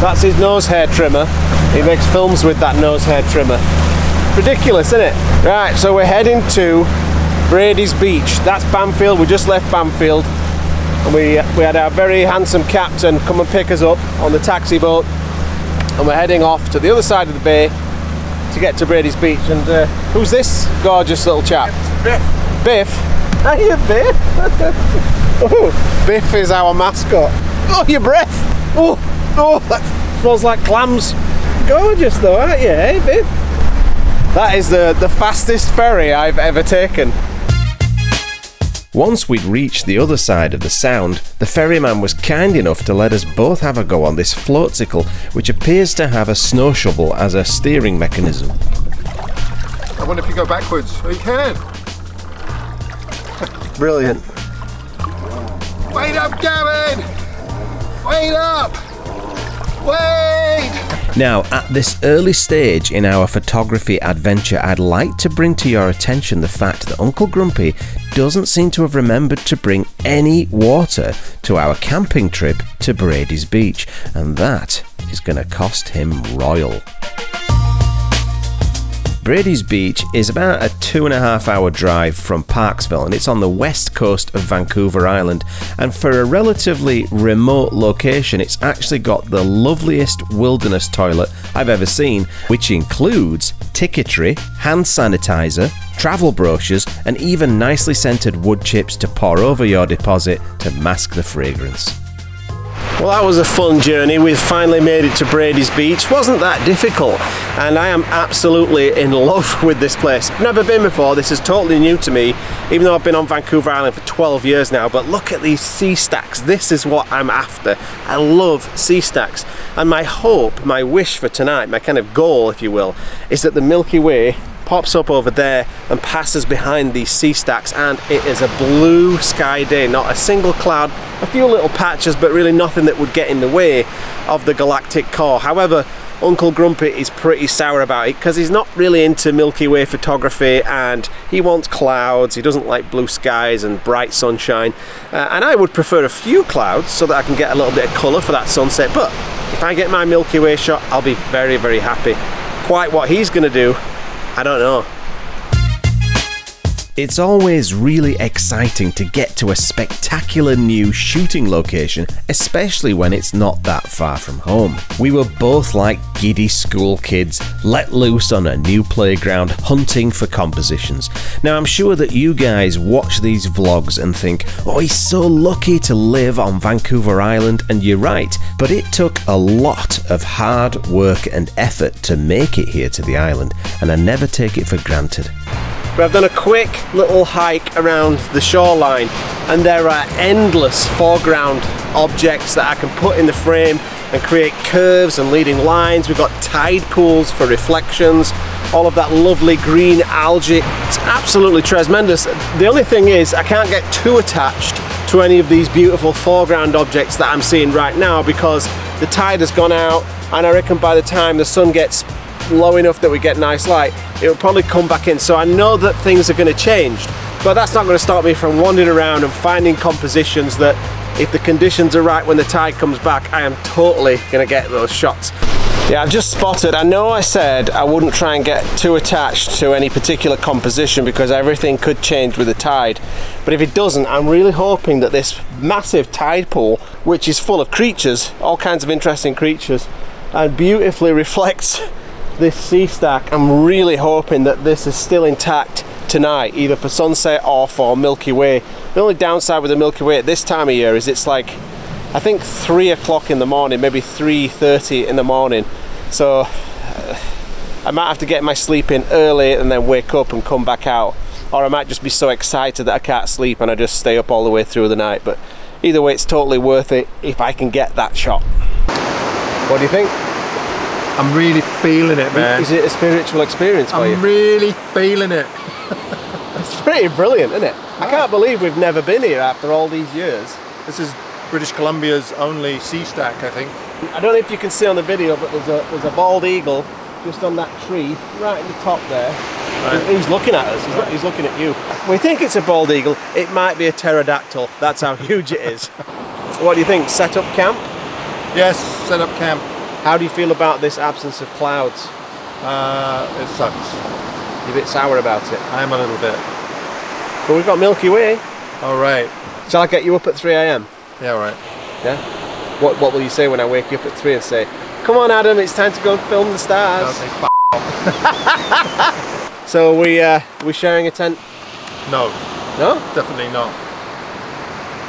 That's his nose hair trimmer. He makes films with that nose hair trimmer. Ridiculous, isn't it? Right, so we're heading to Brady's Beach. That's Bamfield. We just left Bamfield. And we, we had our very handsome captain come and pick us up on the taxi boat. And we're heading off to the other side of the bay to get to Brady's Beach. And uh, who's this gorgeous little chap? Biff. Biff. Are you Biff? oh, Biff is our mascot. Oh, your breath. Oh, oh, that smells like clams. Gorgeous though, aren't you, eh, Biff? That is the, the fastest ferry I've ever taken. Once we'd reached the other side of the sound, the ferryman was kind enough to let us both have a go on this floatsicle, which appears to have a snow shovel as a steering mechanism. I wonder if you go backwards. Oh, you can. Brilliant. Wait up, Gavin! Wait up! Wait! Now, at this early stage in our photography adventure, I'd like to bring to your attention the fact that Uncle Grumpy doesn't seem to have remembered to bring any water to our camping trip to Brady's Beach, and that is going to cost him royal. Brady's Beach is about a two and a half hour drive from Parksville and it's on the west coast of Vancouver Island. And for a relatively remote location, it's actually got the loveliest wilderness toilet I've ever seen, which includes ticketry, hand sanitizer, travel brochures, and even nicely scented wood chips to pour over your deposit to mask the fragrance. Well, that was a fun journey. We've finally made it to Brady's Beach. Wasn't that difficult? And I am absolutely in love with this place. Never been before. This is totally new to me, even though I've been on Vancouver Island for 12 years now. But look at these sea stacks. This is what I'm after. I love sea stacks. And my hope, my wish for tonight, my kind of goal, if you will, is that the Milky Way pops up over there and passes behind these sea stacks and it is a blue sky day. Not a single cloud a few little patches but really nothing that would get in the way of the galactic core. However Uncle Grumpy is pretty sour about it because he's not really into Milky Way photography and he wants clouds, he doesn't like blue skies and bright sunshine. Uh, and I would prefer a few clouds so that I can get a little bit of colour for that sunset but if I get my Milky Way shot I'll be very very happy. Quite what he's going to do I don't know. It's always really exciting to get to a spectacular new shooting location, especially when it's not that far from home. We were both like giddy school kids, let loose on a new playground, hunting for compositions. Now, I'm sure that you guys watch these vlogs and think, oh, he's so lucky to live on Vancouver Island, and you're right, but it took a lot of hard work and effort to make it here to the island, and I never take it for granted. But I've done a quick little hike around the shoreline and there are endless foreground objects that I can put in the frame and create curves and leading lines. We've got tide pools for reflections, all of that lovely green algae. It's absolutely tremendous. The only thing is I can't get too attached to any of these beautiful foreground objects that I'm seeing right now because the tide has gone out and I reckon by the time the sun gets low enough that we get nice light, it'll probably come back in. So I know that things are going to change, but that's not going to stop me from wandering around and finding compositions that if the conditions are right when the tide comes back, I am totally going to get those shots. Yeah, I've just spotted, I know I said I wouldn't try and get too attached to any particular composition because everything could change with the tide. But if it doesn't, I'm really hoping that this massive tide pool, which is full of creatures, all kinds of interesting creatures, and beautifully reflects this sea stack. I'm really hoping that this is still intact tonight, either for sunset or for Milky Way. The only downside with the Milky Way at this time of year is it's like, I think three o'clock in the morning, maybe 3.30 in the morning. So uh, I might have to get my sleep in early and then wake up and come back out. Or I might just be so excited that I can't sleep and I just stay up all the way through the night. But either way, it's totally worth it if I can get that shot. What do you think? I'm really feeling it, man. Is it a spiritual experience for I'm you? really feeling it. It's pretty brilliant, isn't it? I can't believe we've never been here after all these years. This is British Columbia's only sea stack, I think. I don't know if you can see on the video, but there's a there's a bald eagle just on that tree right at the top there. Right. He's looking at us. He's, lo- he's looking at you. We think it's a bald eagle. It might be a pterodactyl. That's how huge it is. what do you think? Set up camp? Yes, set up camp. How do you feel about this absence of clouds? Uh, it sucks. You're a bit sour about it. I am a little bit. But we've got Milky Way. All right. Shall I get you up at 3 a.m.? Yeah, all right. Yeah? What, what will you say when I wake you up at 3 and say, Come on, Adam, it's time to go and film the I'll stars? So we uh, we sharing a tent? no, No? definitely not.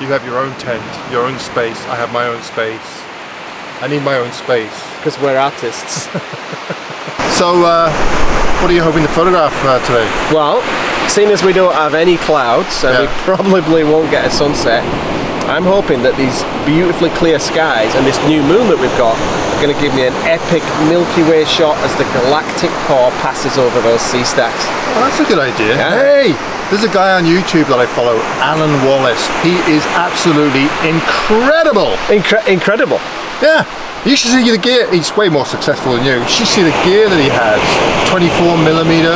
You have your own tent, your own space. I have my own space. I need my own space. Because we're artists. So, uh, what are you hoping to photograph uh, today? well, seeing as we don't have any clouds and we probably won't get a sunset, I'm hoping that these beautifully clear skies and this new moon that we've got are going to give me an epic Milky Way shot as the galactic core passes over those sea stacks. Oh, that's a good idea. Yeah. Hey, there's a guy on YouTube that I follow, Alyn Wallace. He is absolutely incredible. Incre- incredible. Yeah, you should see the gear. He's way more successful than you. You should see the gear that he has. 24 millimeter.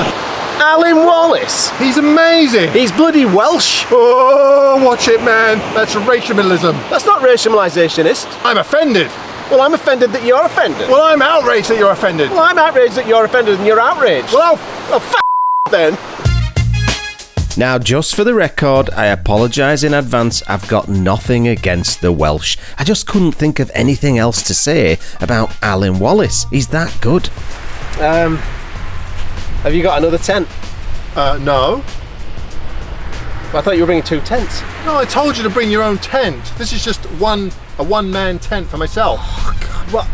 Alyn Wallace. He's amazing. He's bloody Welsh. Oh, watch it, man. That's racialism. That's not racialisationist. I'm offended. Well, I'm offended that you're offended. Well, I'm outraged that you're offended. Well, I'm outraged that you're offended and you're outraged. Well, well f- oh, then. Now, just for the record, I apologise in advance. I've got nothing against the Welsh. I just couldn't think of anything else to say about Alyn Wallace. He's that good. Um, have you got another tent? uh, no. I thought you were bringing two tents. No, I told you to bring your own tent. This is just one a one-man tent for myself. god Well,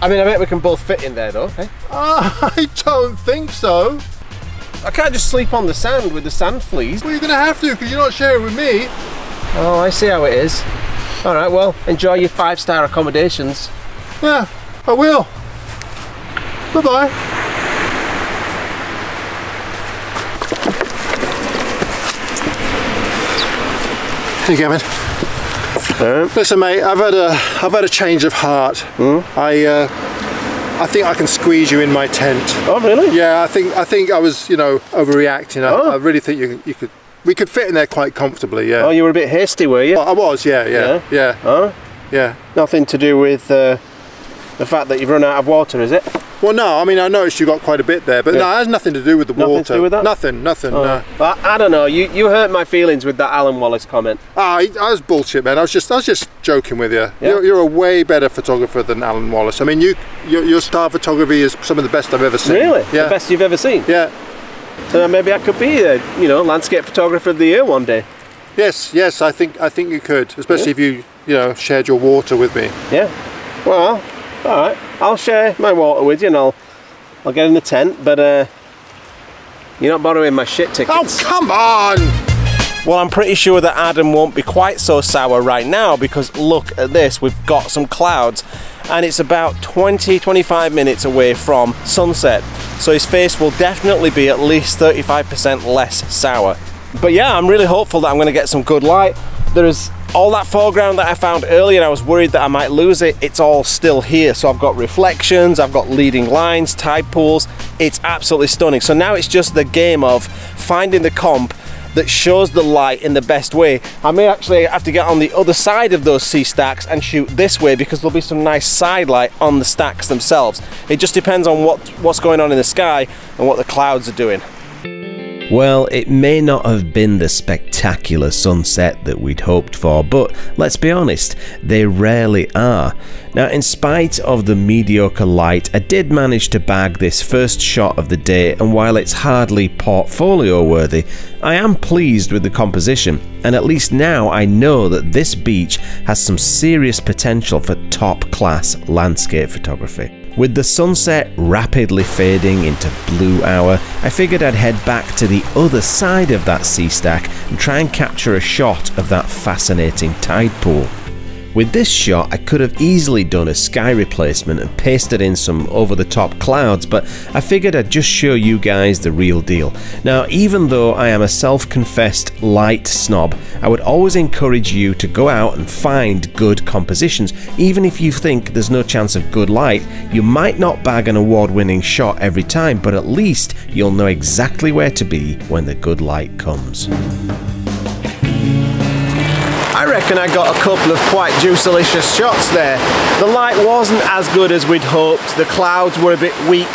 I mean, I bet we can both fit in there though. eh? I don't think so. I can't just sleep on the sand with the sand fleas. Well, you're going to have to because you're not sharing with me. Oh, I see how it is. All right, well, enjoy your five-star accommodations. Yeah, I will. Bye-bye. Hey, Gavin. Listen, mate. I've had a I've had a change of heart. I uh, I think I can squeeze you in my tent. Oh, really? Yeah, I think I think I was you know overreacting. I, Oh. I really think you you could we could fit in there quite comfortably. Yeah. Oh, you were a bit hasty, were you? I was. Yeah. Yeah. Yeah? Yeah. Oh, Yeah. nothing to do with uh, the fact that you've run out of water, is it? Well, no. I mean, I noticed you got quite a bit there, but Yeah. no, it has nothing to do with the Nothing to water. do with that? Nothing. Nothing. Oh. No. I, I don't know. You you hurt my feelings with that Alyn Wallace comment. Ah, I, I was bullshit, man. I was just, I was just joking with you. Yeah. You're, you're a way better photographer than Alyn Wallace. I mean, you, your, your star photography is some of the best I've ever seen. Really? Yeah. The best you've ever seen. Yeah. So maybe I could be a you know landscape photographer of the year one day. Yes. Yes. I think, I think you could, especially if you, you know, shared your water with me. Yeah. Well, all right. I'll share my water with you, and I'll I'll get in the tent. But uh, you're not borrowing my shit Oh, come on! Well, I'm pretty sure that Adam won't be quite so sour right now because look at this. We've got some clouds, and it's about 20 25 minutes away from sunset. So his face will definitely be at least 35% less sour. But yeah, I'm really hopeful that I'm going to get some good light. There is all that foreground that I found earlier, I was worried that I might lose it. It's all still here. So I've got reflections, I've got leading lines, tide pools. It's absolutely stunning. So now it's just the game of finding the comp that shows the light in the best way. I may actually have to get on the other side of those sea stacks and shoot this way because there'll be some nice side light on the stacks themselves. It just depends on what what's going on in the sky and what the clouds are doing. Well, it may not have been the spectacular sunset that we'd hoped for, but let's be honest, they rarely are. Now, in spite of the mediocre light, I did manage to bag this first shot of the day, and while it's hardly portfolio worthy, I am pleased with the composition, and at least now I know that this beach has some serious potential for top class landscape photography. With the sunset rapidly fading into blue hour, I figured I'd head back to the other side of that sea stack and try and capture a shot of that fascinating tide pool. With this shot, I could have easily done a sky replacement and pasted in some over the top clouds, but I figured I'd just show you guys the real deal. Now, even though I am a self confessed light snob, I would always encourage you to go out and find good compositions. Even if you think there's no chance of good light, you might not bag an award winning shot every time, but at least you'll know exactly where to be when the good light comes. I reckon I got a couple of quite juicelicious shots there. The light wasn't as good as we'd hoped, the clouds were a bit weak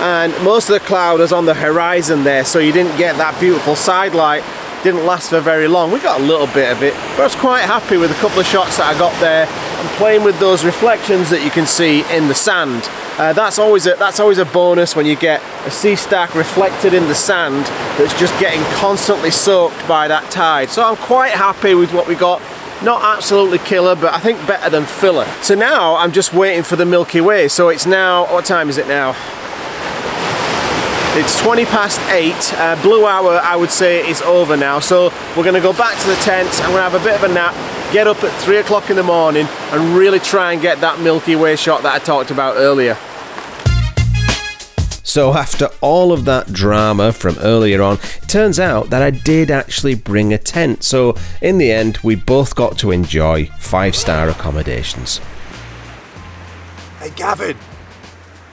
and most of the cloud was on the horizon there so you didn't get that beautiful side light. Didn't last for very long. We got a little bit of it but I was quite happy with a couple of shots that I got there and playing with those reflections that you can see in the sand uh, that's always a that's always a bonus when you get a sea stack reflected in the sand that's just getting constantly soaked by that tide so I'm quite happy with what we got not absolutely killer but I think better than filler so now I'm just waiting for the Milky Way so it's now what time is it now it's 20 past 8. Uh, blue hour, I would say, is over now. So we're going to go back to the tent. I'm to have a bit of a nap, get up at 3 o'clock in the morning and really try and get that Milky Way shot that I talked about earlier. So, after all of that drama from earlier on, it turns out that I did actually bring a tent. So, in the end, we both got to enjoy five star accommodations. Hey, Gavin.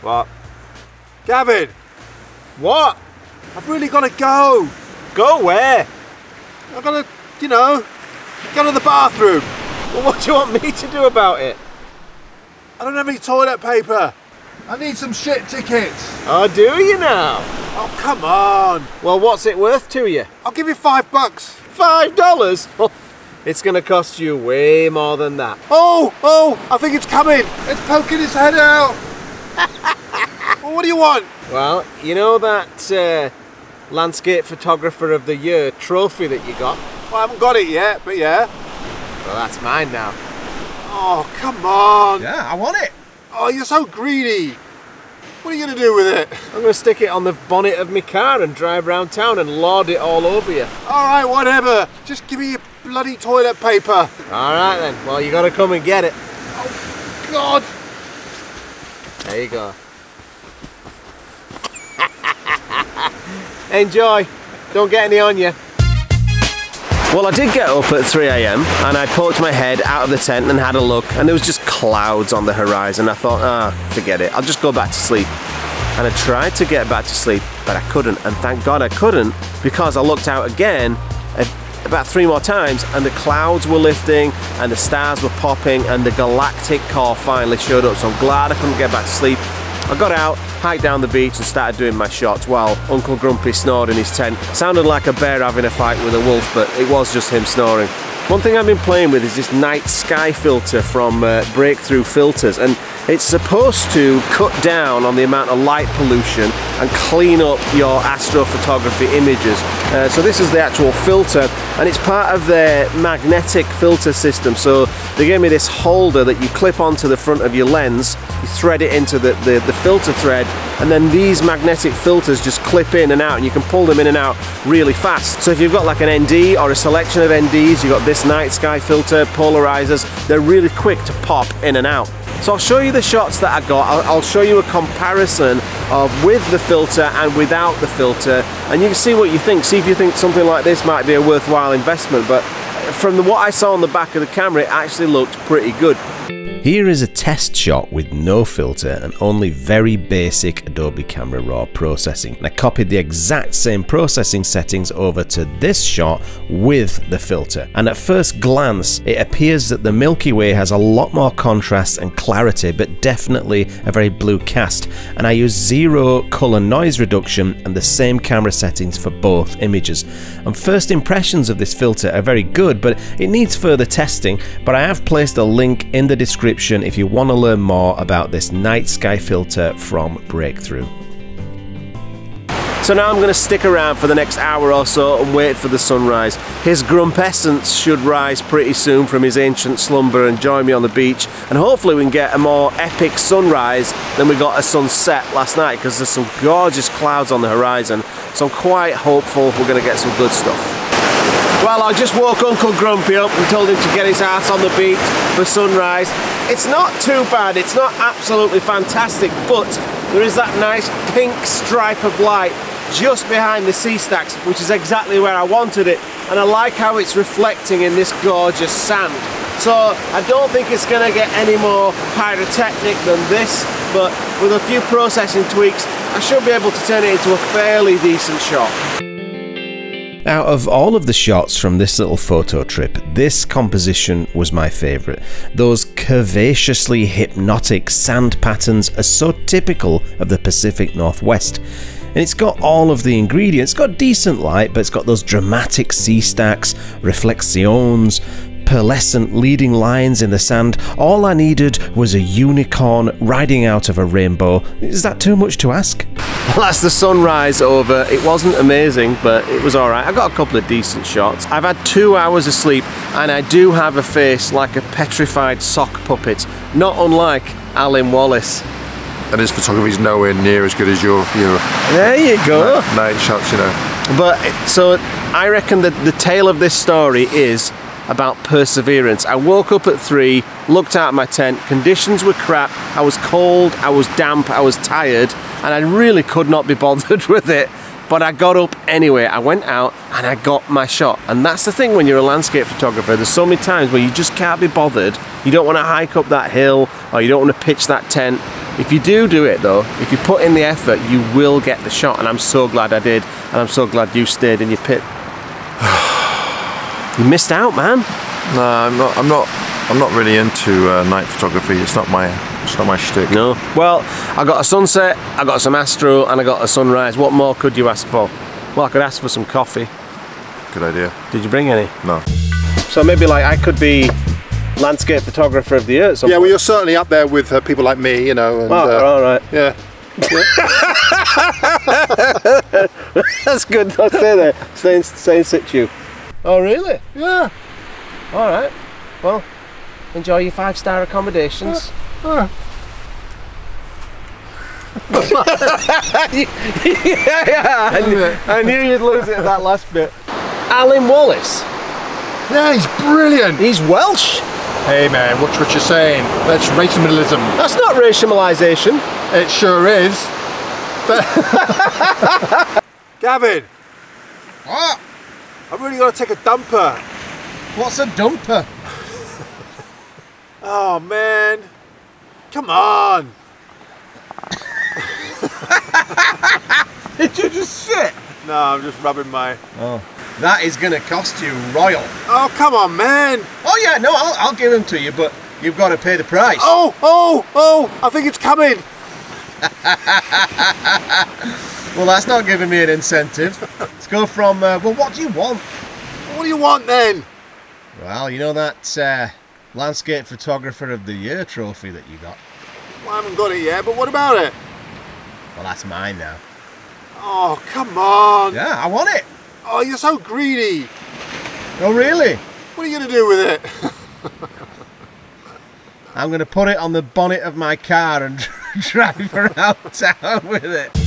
What? Gavin. What? I've really got to go. Go where? I've got to, you know, go to the bathroom. Well, what do you want me to do about it? I don't have any toilet paper. I need some shit tickets. Oh, do you now? Oh, come on. Well, what's it worth to you? I'll give you five bucks. Five dollars? it's going to cost you way more than that. Oh, oh, I think it's coming. It's poking its head out. well, what do you want? Well, you know that uh, landscape photographer of the year trophy that you got? Well, I haven't got it yet, but yeah. Well, that's mine now. Oh, come on. Yeah, I want it. Oh, you're so greedy. What are you going to do with it? I'm going to stick it on the bonnet of my car and drive around town and lord it all over you. All right, whatever. Just give me your bloody toilet paper. All right then. Well, you got to come and get it. Oh, God. There you go. Enjoy. Don't get any on you. Well, I did get up at 3am and I poked my head out of the tent and had a look, and there was just clouds on the horizon. I thought, ah, forget it, I'll just go back to sleep. And I tried to get back to sleep, but I couldn't, and thank God I couldn't because I looked out again about three more times and the clouds were lifting and the stars were popping and the galactic core finally showed up so I'm glad I couldn't get back to sleep I got out, hiked down the beach and started doing my shots while Uncle Grumpy snored in his tent. Sounded like a bear having a fight with a wolf, but it was just him snoring. One thing I've been playing with is this night sky filter from uh, Breakthrough Filters and it's supposed to cut down on the amount of light pollution and clean up your astrophotography images. Uh, so this is the actual filter and it's part of their magnetic filter system. So they gave me this holder that you clip onto the front of your lens, you thread it into the, the, the filter thread and then these magnetic filters just clip in and out and you can pull them in and out really fast. So if you've got like an ND or a selection of NDs, you've got this night sky filter, polarizers, they're really quick to pop in and out. So I'll show you the shots that I got. I'll, I'll, show you a comparison of with the filter and without the filter and you can see what you think. See if you think something like this might be a worthwhile investment but from the, what I saw on the back of the camera it actually looked pretty good. Here is a test shot with no filter and only very basic Adobe Camera Raw processing. And I copied the exact same processing settings over to this shot with the filter. And at first glance, it appears that the Milky Way has a lot more contrast and clarity, but definitely a very blue cast. And I use zero color noise reduction and the same camera settings for both images. And first impressions of this filter are very good, but it needs further testing. But I have placed a link in the description if you want to learn more about this night sky filter from Breakthrough. So now I'm going to stick around for the next hour or so and wait for the sunrise. His Grumpessence should rise pretty soon from his ancient slumber and join me on the beach and hopefully we can get a more epic sunrise than we got a sunset last night because there's some gorgeous clouds on the horizon so I'm quite hopeful we're going to get some good stuff. Well, I just woke Uncle Grumpy up and told him to get his ass on the beach for sunrise. It's not too bad, it's not absolutely fantastic, but there is that nice pink stripe of light just behind the sea stacks, which is exactly where I wanted it. And I like how it's reflecting in this gorgeous sand. So I don't think it's gonna get any more pyrotechnic than this, but with a few processing tweaks, I should be able to turn it into a fairly decent shot. Out of all of the shots from this little photo trip, this composition was my favourite. Those curvaceously hypnotic sand patterns are so typical of the Pacific Northwest. And it's got all of the ingredients. It's got decent light, but it's got those dramatic sea stacks, reflections, pearlescent leading lines in the sand. All I needed was a unicorn riding out of a rainbow. Is that too much to ask? Well, that's the sunrise over. It wasn't amazing, but it was alright. I got a couple of decent shots. I've had two hours of sleep, and I do have a face like a petrified sock puppet, not unlike Alyn Wallace. And his photography is nowhere near as good as your your There you go. night shots, you know. But so I reckon that the tale of this story is about perseverance. I woke up at three, looked out my tent, conditions were crap, I was cold, I was damp, I was tired, and I really could not be bothered with it. But I got up anyway. I went out and I got my shot. And that's the thing when you're a landscape photographer. There's so many times where you just can't be bothered. You don't want to hike up that hill or you don't want to pitch that tent. If you do do it though, if you put in the effort, you will get the shot. And I'm so glad I did. And I'm so glad you stayed in your pit. You missed out, man. No, I'm not. I'm not. I'm not really into uh, night photography. It's not my. It's not my shtick. No. Well, I got a sunset, I got some astro, and I got a sunrise. What more could you ask for? Well, I could ask for some coffee. Good idea. Did you bring any? No. So maybe like I could be landscape photographer of the year. at Yeah, well, you're certainly up there with uh, people like me, you know. And, Oh, uh, all right. Yeah. That's good. I'll stay there. Stay in, stay in situ. Oh, really? Yeah. All right. Well, enjoy your five-star accommodations. Uh, yeah, yeah. I knew, I knew you'd lose it at that last bit. Alyn Wallace. yeah, he's brilliant. He's Welsh. Hey man, watch what you're saying. That's racialism. That's not racialisation. It sure is. Gavin. What? I've really got to take a dumper. What's a dumper? Oh man. Come on. Did you just shit? No, I'm just rubbing my. Oh. That is going to cost you royal. Oh, come on, man. Oh yeah, no, I'll, I'll give them to you, but you've got to pay the price. Oh, oh, oh, I think it's coming. Well, that's not giving me an incentive. Let's go from. Uh, well, what do you want? What do you want then? Well, you know that uh, landscape photographer of the year trophy that you got. Well, I haven't got it yet, but what about it? Well, that's mine now. Oh, come on. Yeah, I want it. Oh, you're so greedy. Oh, really? What are you going to do with it? I'm going to put it on the bonnet of my car and drive around town with it.